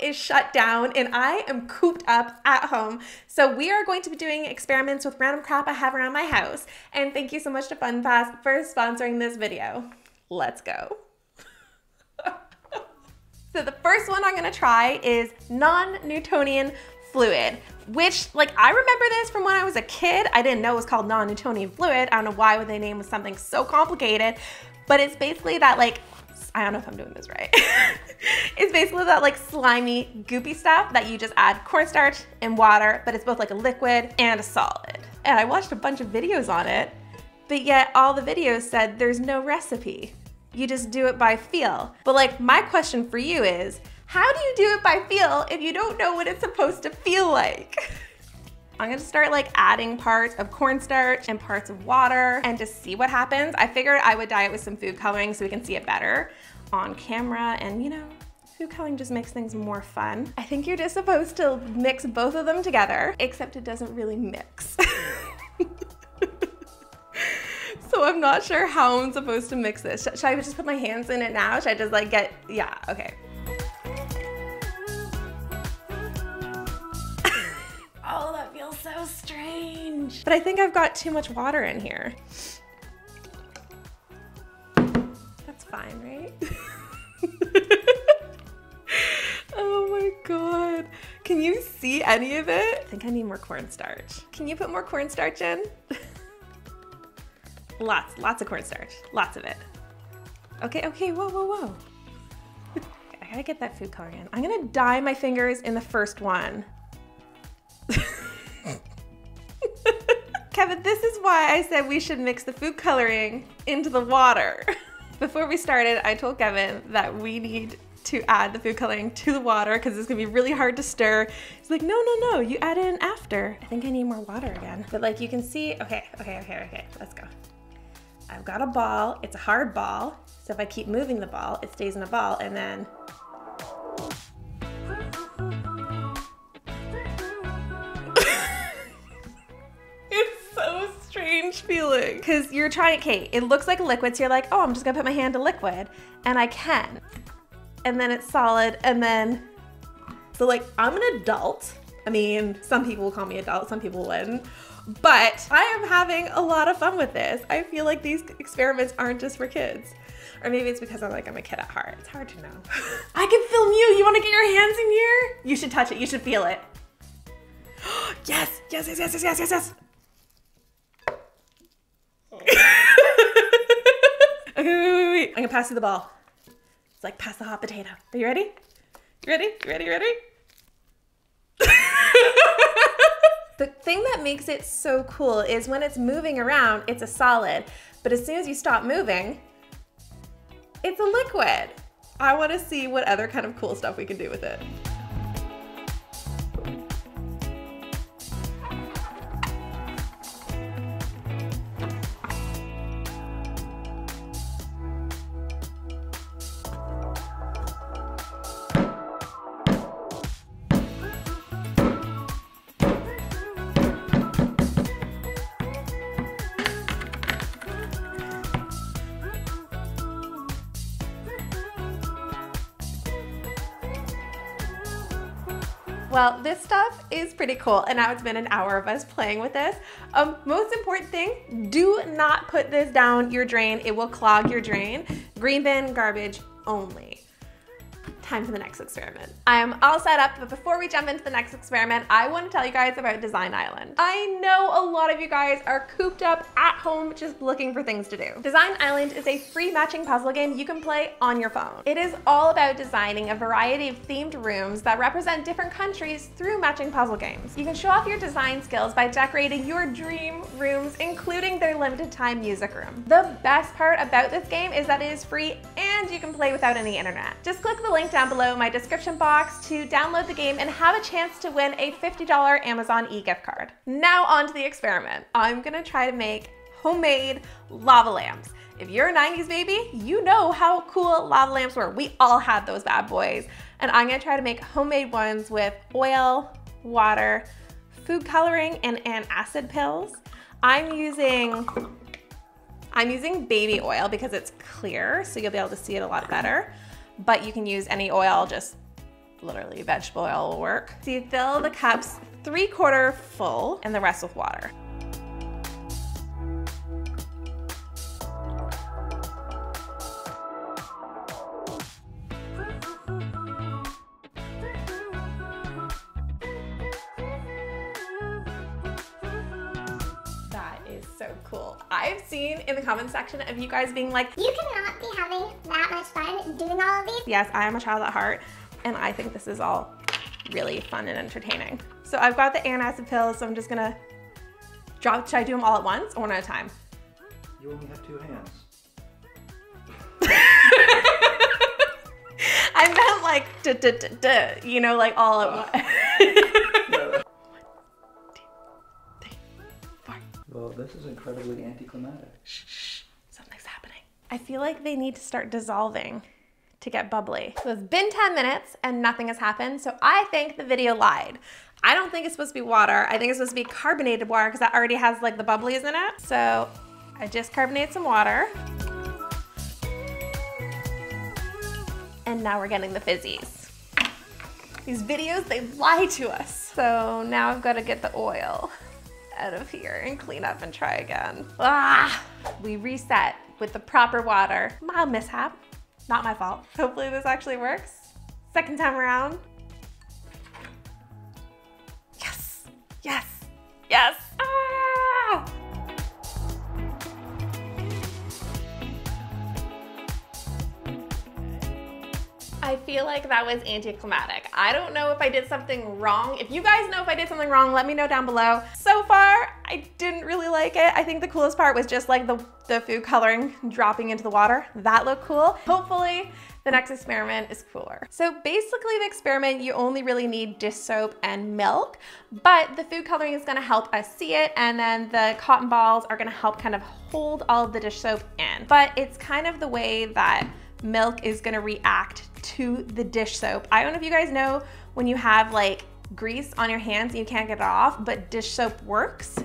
is shut down and I am cooped up at home. So we are going to be doing experiments with random crap I have around my house. And thank you so much to FunPlus for sponsoring this video. Let's go. so the first one I'm gonna try is non-Newtonian fluid, which like I remember this from when I was a kid. I didn't know it was called non-Newtonian fluid. I don't know why would they name it something so complicated, but it's basically that like I don't know if I'm doing this right. it's basically that like slimy, goopy stuff that you just add cornstarch and water, but it's both like a liquid and a solid. And I watched a bunch of videos on it, but yet all the videos said there's no recipe. You just do it by feel. But like my question for you is, how do you do it by feel if you don't know what it's supposed to feel like? I'm gonna start like adding parts of cornstarch and parts of water and just see what happens. I figured I would dye it with some food coloring so we can see it better on camera and you know, food coloring just makes things more fun. I think you're just supposed to mix both of them together, except it doesn't really mix. so I'm not sure how I'm supposed to mix this. Should I just put my hands in it now? Should I just like get, yeah, okay. Oh, that feels so strange. But I think I've got too much water in here. Fine, right? oh my God. Can you see any of it? I think I need more cornstarch. Can you put more cornstarch in? lots, lots of cornstarch, lots of it. Okay, okay, whoa, whoa, whoa. I gotta get that food coloring in. I'm gonna dye my fingers in the first one. Kevin, this is why I said we should mix the food coloring into the water. Before we started, I told Kevin that we need to add the food coloring to the water because it's gonna be really hard to stir. He's like, no, no, no, you add it in after. I think I need more water again. But like you can see, okay, okay, okay, okay, let's go. I've got a ball, it's a hard ball. So if I keep moving the ball, it stays in a ball and then feeling. Cause you're trying, okay, it looks like a liquid, so you're like, oh, I'm just gonna put my hand to liquid, and I can. And then it's solid, and then, so like, I'm an adult. I mean, some people will call me adult, some people wouldn't. But I am having a lot of fun with this. I feel like these experiments aren't just for kids. Or maybe it's because I'm like, I'm a kid at heart. It's hard to know. I can film you. You wanna get your hands in here? You should touch it. You should feel it. yes, yes, yes, yes, yes, yes, yes. okay, wait, wait, wait. I'm gonna pass you the ball. It's like pass the hot potato. Are you ready? You ready? You ready? You ready? the thing that makes it so cool is when it's moving around, it's a solid. But as soon as you stop moving, it's a liquid. I wanna see what other kind of cool stuff we can do with it. Well, this stuff is pretty cool, and now it's been an hour of us playing with this. Um, most important thing, do not put this down your drain. It will clog your drain. Green bin, garbage only time for the next experiment. I am all set up, but before we jump into the next experiment, I want to tell you guys about Design Island. I know a lot of you guys are cooped up at home just looking for things to do. Design Island is a free matching puzzle game you can play on your phone. It is all about designing a variety of themed rooms that represent different countries through matching puzzle games. You can show off your design skills by decorating your dream rooms, including their limited time music room. The best part about this game is that it is free and you can play without any internet. Just click the link down below in my description box to download the game and have a chance to win a $50 Amazon e-gift card. Now on to the experiment. I'm gonna try to make homemade lava lamps. If you're a 90s baby, you know how cool lava lamps were. We all had those bad boys. And I'm gonna try to make homemade ones with oil, water, food coloring, and antacid pills. I'm using I'm using baby oil because it's clear, so you'll be able to see it a lot better but you can use any oil, just literally vegetable oil will work. So you fill the cups three quarter full and the rest with water. That is so cool. I've seen in the comment section of you guys being like, You cannot doing all of these. yes, I am a child at heart, and I think this is all really fun and entertaining. So I've got the antacid pills, so I'm just gonna drop, should I do them all at once or one at a time? You only have two hands. I meant like, duh, duh, duh, duh, you know, like all at once. No. Well, this is incredibly anticlimactic. Shh, something's happening. I feel like they need to start dissolving to get bubbly. So it's been 10 minutes and nothing has happened. So I think the video lied. I don't think it's supposed to be water. I think it's supposed to be carbonated water because that already has like the bubblies in it. So I just carbonated some water. And now we're getting the fizzies. These videos, they lie to us. So now I've got to get the oil out of here and clean up and try again. Ah, we reset with the proper water. Mild mishap, not my fault. Hopefully this actually works. Second time around. Yes, yes, yes. Ah! I feel like that was anticlimactic. I don't know if I did something wrong. If you guys know if I did something wrong, let me know down below. So far, I didn't really like it. I think the coolest part was just like the, the food coloring dropping into the water. That looked cool. Hopefully, the next experiment is cooler. So basically the experiment, you only really need dish soap and milk, but the food coloring is gonna help us see it, and then the cotton balls are gonna help kind of hold all of the dish soap in. But it's kind of the way that milk is gonna react to the dish soap. I don't know if you guys know when you have like grease on your hands and you can't get it off, but dish soap works.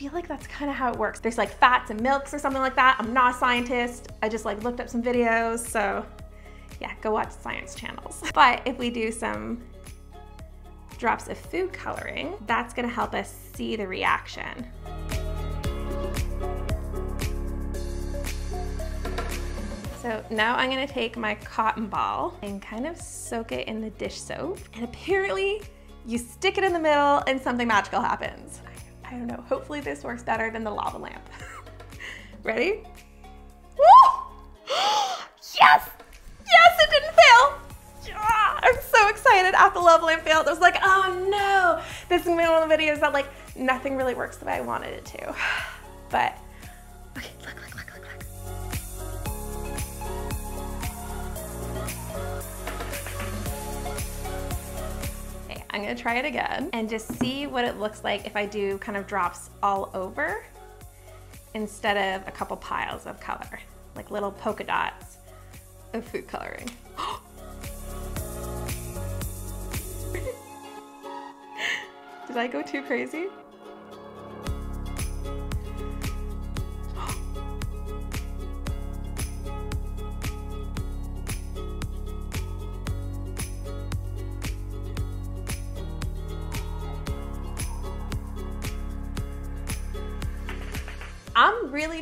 Feel like that's kind of how it works. There's like fats and milks or something like that. I'm not a scientist. I just like looked up some videos. So yeah, go watch science channels. But if we do some drops of food coloring, that's gonna help us see the reaction. So now I'm gonna take my cotton ball and kind of soak it in the dish soap. And apparently you stick it in the middle and something magical happens. I don't know, hopefully this works better than the lava lamp. Ready? Yes! Yes, it didn't fail! I'm so excited after the lava lamp failed. I was like, oh no! This is gonna be one of the videos that like nothing really works the way I wanted it to. But, I'm gonna try it again and just see what it looks like if I do kind of drops all over instead of a couple piles of color, like little polka dots of food coloring. Did I go too crazy?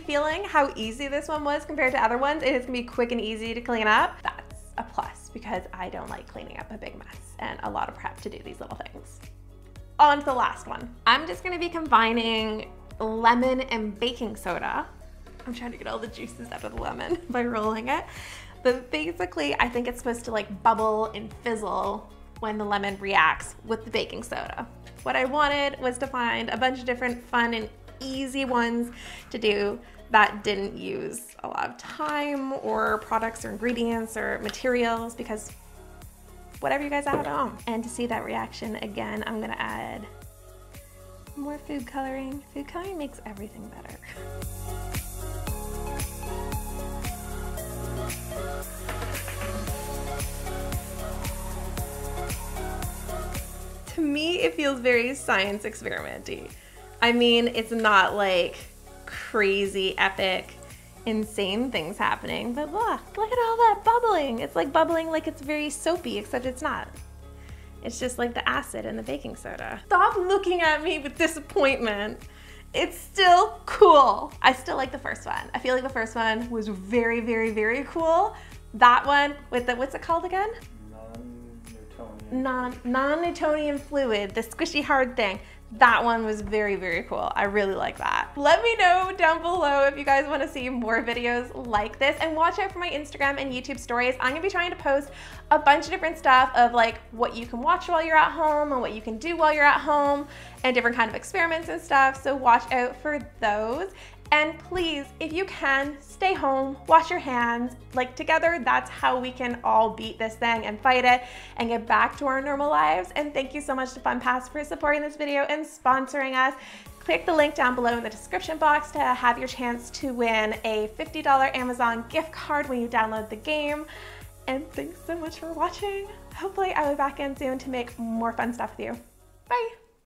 Feeling how easy this one was compared to other ones. It is gonna be quick and easy to clean up. That's a plus because I don't like cleaning up a big mess and a lot of prep to do these little things. On to the last one. I'm just gonna be combining lemon and baking soda. I'm trying to get all the juices out of the lemon by rolling it. But basically, I think it's supposed to like bubble and fizzle when the lemon reacts with the baking soda. What I wanted was to find a bunch of different fun and easy ones to do that didn't use a lot of time or products or ingredients or materials because whatever you guys have at home. And to see that reaction again, I'm gonna add more food coloring. Food coloring makes everything better. To me, it feels very science experimenty. I mean, it's not like crazy epic insane things happening, but look, look at all that bubbling. It's like bubbling like it's very soapy, except it's not. It's just like the acid in the baking soda. Stop looking at me with disappointment. It's still cool. I still like the first one. I feel like the first one was very, very, very cool. That one with the, what's it called again? Non-Newtonian. Non, non-Newtonian fluid, the squishy hard thing. That one was very, very cool. I really like that. Let me know down below if you guys want to see more videos like this and watch out for my Instagram and YouTube stories. I'm gonna be trying to post a bunch of different stuff of like what you can watch while you're at home and what you can do while you're at home and different kind of experiments and stuff. So watch out for those. And please, if you can, stay home, wash your hands. Like together, that's how we can all beat this thing and fight it and get back to our normal lives. And thank you so much to FunPlus for supporting this video and sponsoring us. Click the link down below in the description box to have your chance to win a $50 Amazon gift card when you download the game. And thanks so much for watching. Hopefully I'll be back in soon to make more fun stuff with you. Bye.